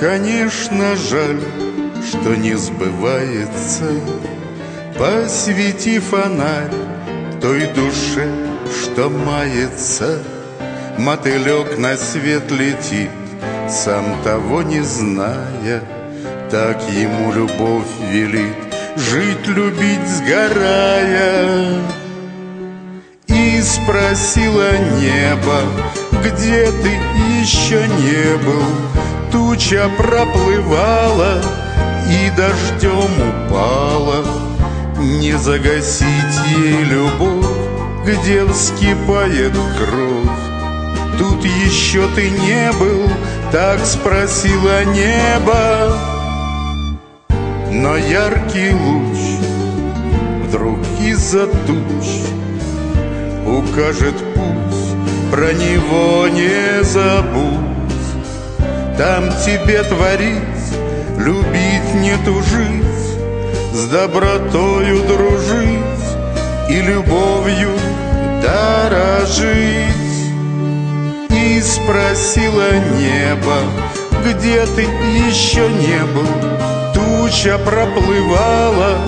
конечно, жаль, что не сбывается Посвети фонарь той душе, что мается. Мотылек на свет летит, сам того не зная. Так ему любовь велит жить, любить, сгорая. И спросила небо, где ты еще не был Туча проплывала и дождем упала. Не загасить ей любовь, где вскипает кровь. Тут еще ты не был, так спросила небо. Но яркий луч вдруг из-за туч Укажет путь, про него не забудь там тебе творить, любить не тужить, С добротою дружить и любовью дорожить. И спросила небо, где ты еще не был, Туча проплывала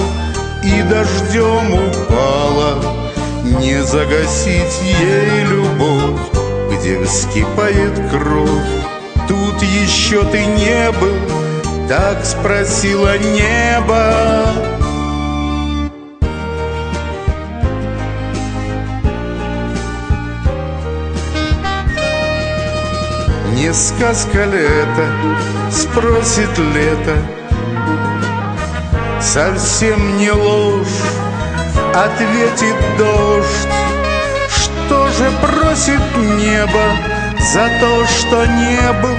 и дождем упала, Не загасить ей любовь, где вскипает кровь тут еще ты не был? Так спросила небо. Не сказка ли это, спросит лето, Совсем не ложь, ответит дождь, Что же просит небо, за то, что не был.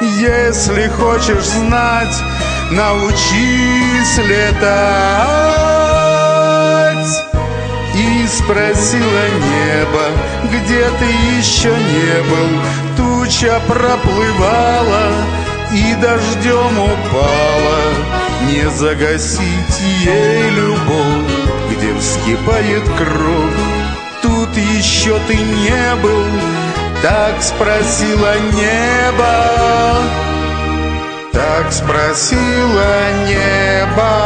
Если хочешь знать, научись летать. И спросила небо, где ты еще не был. Туча проплывала и дождем упала. Не загасить ей любовь, где вскипает кровь. Тут еще ты не был, так спросила небо, так спросила небо.